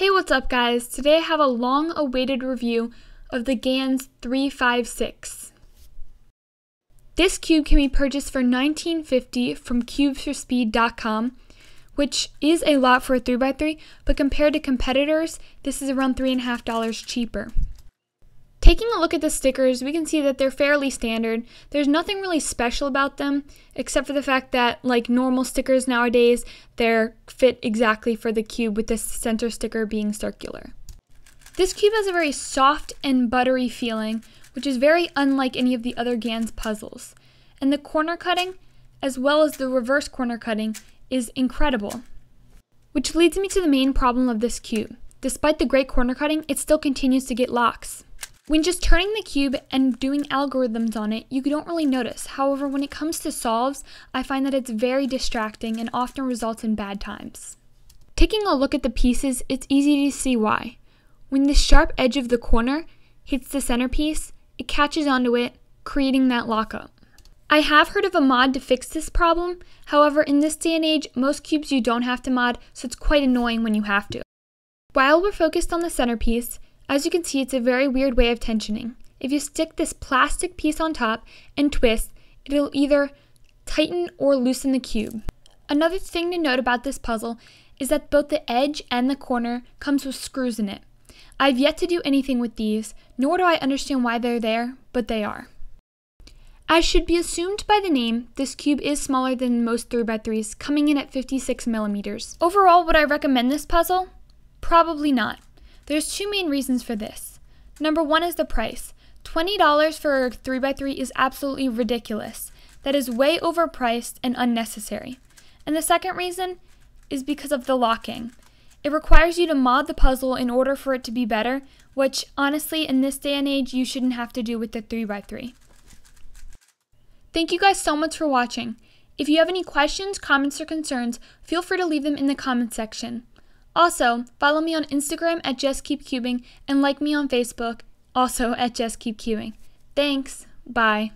Hey, what's up, guys? Today I have a long awaited review of the GANS 356. This cube can be purchased for $19.50 from cubes4speed.com, which is a lot for a 3x3, but compared to competitors, this is around $3.5 cheaper. Taking a look at the stickers, we can see that they're fairly standard. There's nothing really special about them, except for the fact that, like normal stickers nowadays, they're fit exactly for the cube with the center sticker being circular. This cube has a very soft and buttery feeling, which is very unlike any of the other GANs puzzles. And the corner cutting, as well as the reverse corner cutting, is incredible. Which leads me to the main problem of this cube. Despite the great corner cutting, it still continues to get locks. When just turning the cube and doing algorithms on it, you don't really notice. However, when it comes to solves, I find that it's very distracting and often results in bad times. Taking a look at the pieces, it's easy to see why. When the sharp edge of the corner hits the centerpiece, it catches onto it, creating that lockup. I have heard of a mod to fix this problem, however, in this day and age, most cubes you don't have to mod, so it's quite annoying when you have to. While we're focused on the centerpiece, as you can see, it's a very weird way of tensioning. If you stick this plastic piece on top and twist, it'll either tighten or loosen the cube. Another thing to note about this puzzle is that both the edge and the corner comes with screws in it. I've yet to do anything with these, nor do I understand why they're there, but they are. As should be assumed by the name, this cube is smaller than most 3x3s, coming in at 56 millimeters. Overall, would I recommend this puzzle? Probably not. There's two main reasons for this. Number one is the price. $20 for a 3x3 is absolutely ridiculous. That is way overpriced and unnecessary. And the second reason is because of the locking. It requires you to mod the puzzle in order for it to be better, which honestly, in this day and age, you shouldn't have to do with the 3x3. Thank you guys so much for watching. If you have any questions, comments, or concerns, feel free to leave them in the comment section. Also, follow me on Instagram at JustKeepCubing and like me on Facebook, also at JustKeepCubing. Thanks. Bye.